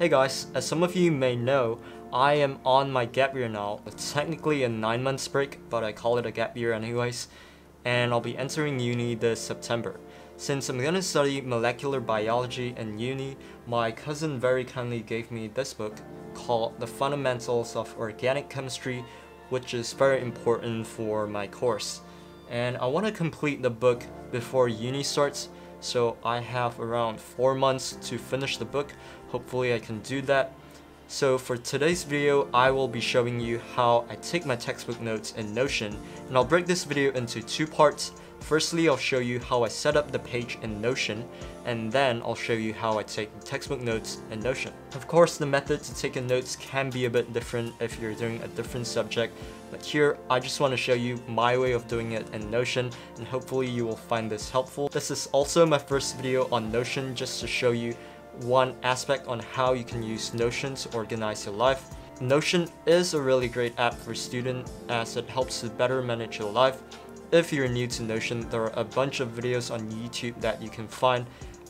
Hey guys, as some of you may know, I am on my gap year now. It's technically a 9 months break, but I call it a gap year anyways. And I'll be entering uni this September. Since I'm gonna study molecular biology in uni, my cousin very kindly gave me this book called The Fundamentals of Organic Chemistry, which is very important for my course. And I want to complete the book before uni starts, so I have around 4 months to finish the book. Hopefully I can do that. So for today's video, I will be showing you how I take my textbook notes in Notion, and I'll break this video into two parts. Firstly, I'll show you how I set up the page in Notion, and then I'll show you how I take textbook notes in Notion. Of course, the method to take notes can be a bit different if you're doing a different subject, but here I just want to show you my way of doing it in Notion, and hopefully you will find this helpful. This is also my first video on Notion just to show you one aspect on how you can use Notion to organize your life. Notion is a really great app for students as it helps to better manage your life if you're new to Notion, there are a bunch of videos on YouTube that you can find.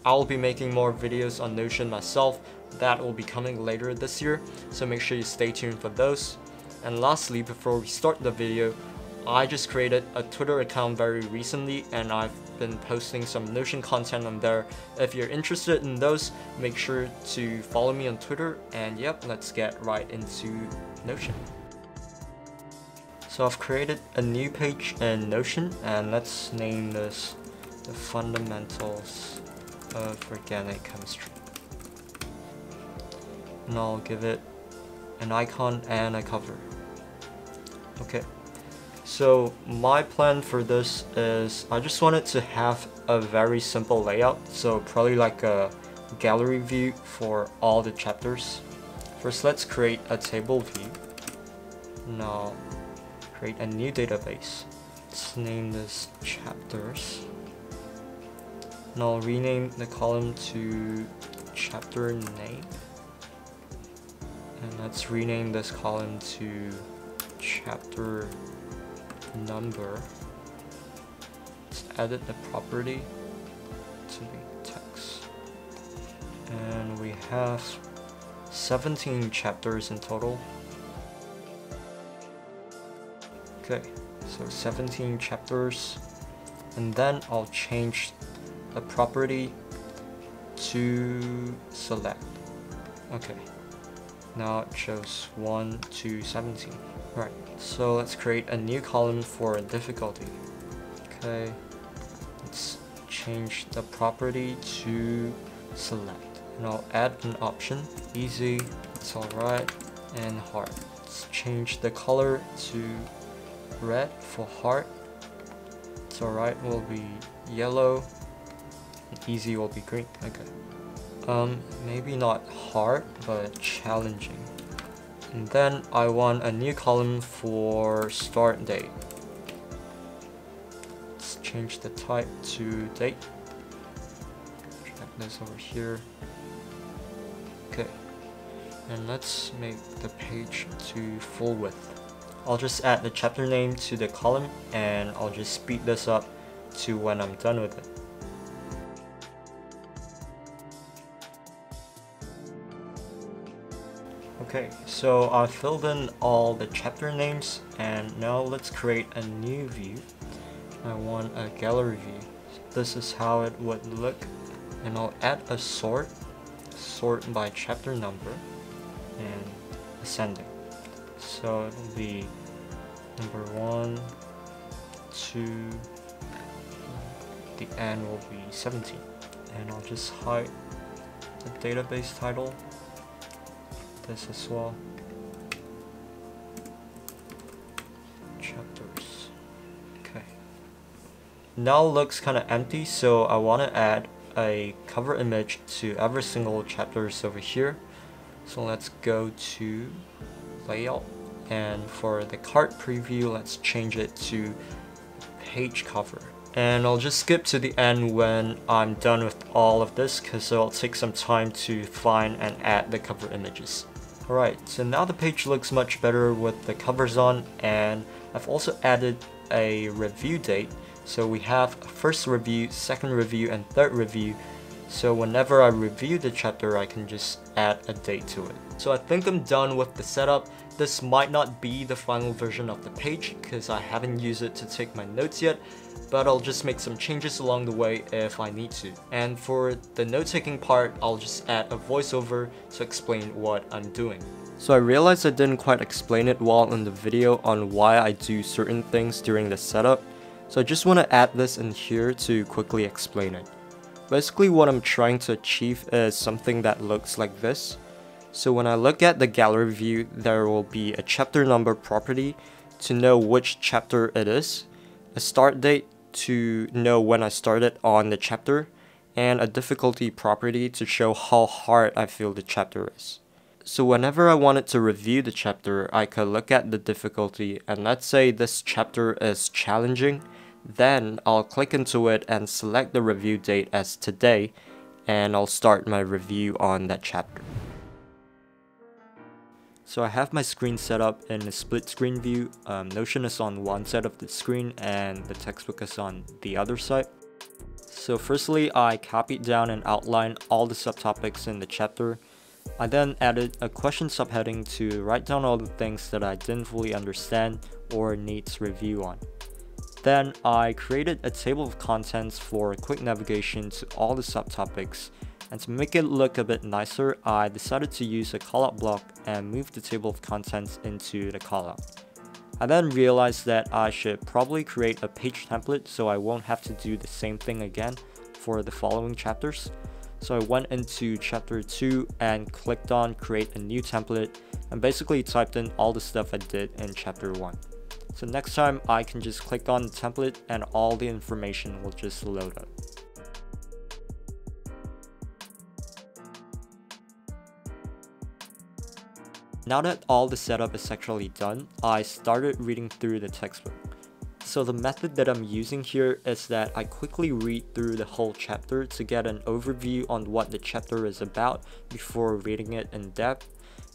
I'll be making more videos on Notion myself. That will be coming later this year, so make sure you stay tuned for those. And lastly, before we start the video, I just created a Twitter account very recently and I've been posting some Notion content on there. If you're interested in those, make sure to follow me on Twitter and yep, let's get right into Notion. So I've created a new page in Notion and let's name this the fundamentals of organic chemistry. And I'll give it an icon and a cover. Okay. So my plan for this is I just wanted to have a very simple layout. So probably like a gallery view for all the chapters. First let's create a table view. Now create a new database. Let's name this chapters. And I'll rename the column to chapter name. And let's rename this column to chapter number. Let's edit the property to the text. And we have 17 chapters in total. Okay, so 17 chapters. And then I'll change the property to select. Okay, now it shows 1 to 17. Right, so let's create a new column for difficulty. Okay, let's change the property to select. And I'll add an option, easy, it's alright, and hard. Let's change the color to red for hard. It's alright, will be yellow. And Easy will be green. Okay. Um, maybe not hard, but challenging. And then I want a new column for start date. Let's change the type to date. Drag this over here. Okay. And let's make the page to full width. I'll just add the chapter name to the column and I'll just speed this up to when I'm done with it. Okay, so I filled in all the chapter names and now let's create a new view. I want a gallery view. This is how it would look and I'll add a sort, sort by chapter number and ascending. So it'll be number one, two, the end will be 17. And I'll just hide the database title, this as well. Chapters. Okay. Now looks kind of empty, so I want to add a cover image to every single chapters over here. So let's go to layout and for the card preview let's change it to page cover and I'll just skip to the end when I'm done with all of this because it'll take some time to find and add the cover images. Alright, so now the page looks much better with the covers on and I've also added a review date. So we have first review, second review, and third review. So whenever I review the chapter, I can just add a date to it. So I think I'm done with the setup. This might not be the final version of the page because I haven't used it to take my notes yet, but I'll just make some changes along the way if I need to. And for the note-taking part, I'll just add a voiceover to explain what I'm doing. So I realized I didn't quite explain it well in the video on why I do certain things during the setup, so I just want to add this in here to quickly explain it. Basically what I'm trying to achieve is something that looks like this. So when I look at the gallery view, there will be a chapter number property to know which chapter it is, a start date to know when I started on the chapter, and a difficulty property to show how hard I feel the chapter is. So whenever I wanted to review the chapter, I could look at the difficulty and let's say this chapter is challenging, then I'll click into it and select the review date as today and I'll start my review on that chapter. So I have my screen set up in a split screen view. Um, Notion is on one side of the screen and the textbook is on the other side. So firstly, I copied down and outlined all the subtopics in the chapter. I then added a question subheading to write down all the things that I didn't fully understand or needs review on. Then I created a table of contents for quick navigation to all the subtopics and to make it look a bit nicer, I decided to use a callout block and move the table of contents into the callout. I then realized that I should probably create a page template so I won't have to do the same thing again for the following chapters. So I went into chapter 2 and clicked on create a new template and basically typed in all the stuff I did in chapter 1. So next time I can just click on the template and all the information will just load up. Now that all the setup is actually done, I started reading through the textbook. So the method that I'm using here is that I quickly read through the whole chapter to get an overview on what the chapter is about before reading it in depth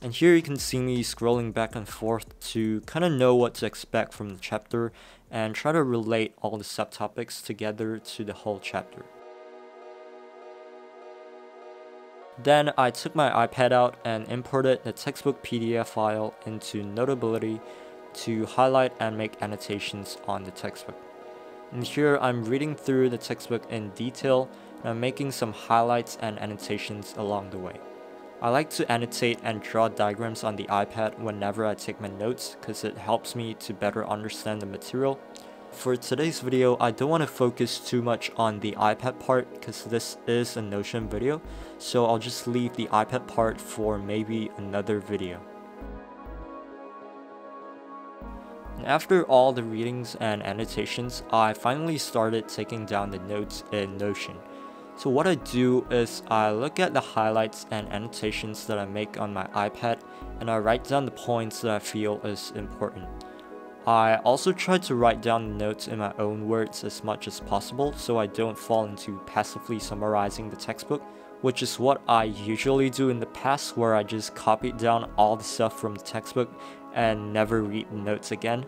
and here you can see me scrolling back and forth to kind of know what to expect from the chapter and try to relate all the subtopics together to the whole chapter. Then I took my iPad out and imported the textbook PDF file into Notability to highlight and make annotations on the textbook. And here I'm reading through the textbook in detail and I'm making some highlights and annotations along the way. I like to annotate and draw diagrams on the iPad whenever I take my notes because it helps me to better understand the material. For today's video, I don't want to focus too much on the iPad part because this is a Notion video, so I'll just leave the iPad part for maybe another video. After all the readings and annotations, I finally started taking down the notes in Notion. So what I do is I look at the highlights and annotations that I make on my iPad and I write down the points that I feel is important. I also try to write down the notes in my own words as much as possible so I don't fall into passively summarizing the textbook, which is what I usually do in the past where I just copied down all the stuff from the textbook and never read the notes again.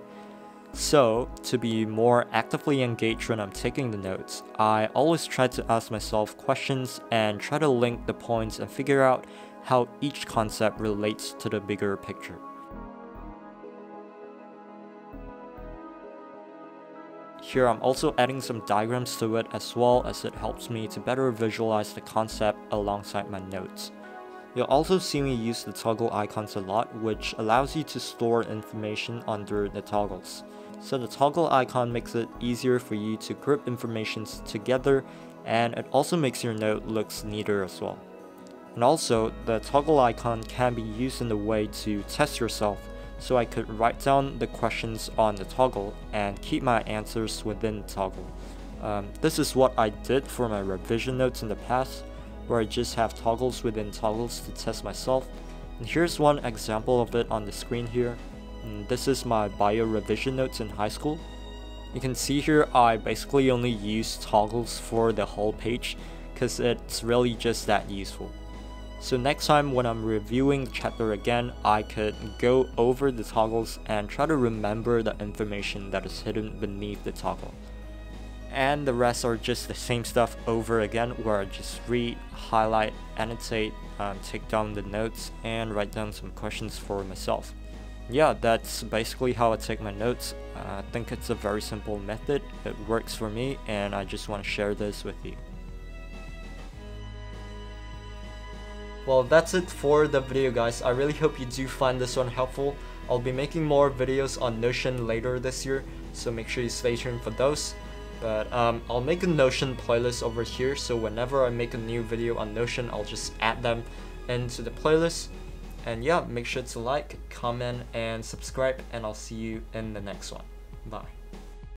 So, to be more actively engaged when I'm taking the notes, I always try to ask myself questions and try to link the points and figure out how each concept relates to the bigger picture. Here I'm also adding some diagrams to it as well as it helps me to better visualize the concept alongside my notes. You'll also see me use the toggle icons a lot, which allows you to store information under the toggles. So the toggle icon makes it easier for you to group informations together and it also makes your note looks neater as well. And also, the toggle icon can be used in a way to test yourself so I could write down the questions on the toggle and keep my answers within the toggle. Um, this is what I did for my revision notes in the past, where I just have toggles within toggles to test myself. And here's one example of it on the screen here. And this is my bio revision notes in high school. You can see here I basically only use toggles for the whole page because it's really just that useful. So next time when I'm reviewing the chapter again, I could go over the toggles and try to remember the information that is hidden beneath the toggle. and the rest are just the same stuff over again where I just read, highlight, annotate, um, take down the notes, and write down some questions for myself. Yeah, that's basically how I take my notes. Uh, I think it's a very simple method. It works for me, and I just want to share this with you. Well, that's it for the video guys. I really hope you do find this one helpful. I'll be making more videos on Notion later this year, so make sure you stay tuned for those. But um, I'll make a Notion playlist over here, so whenever I make a new video on Notion, I'll just add them into the playlist. And yeah, make sure to like, comment, and subscribe, and I'll see you in the next one. Bye.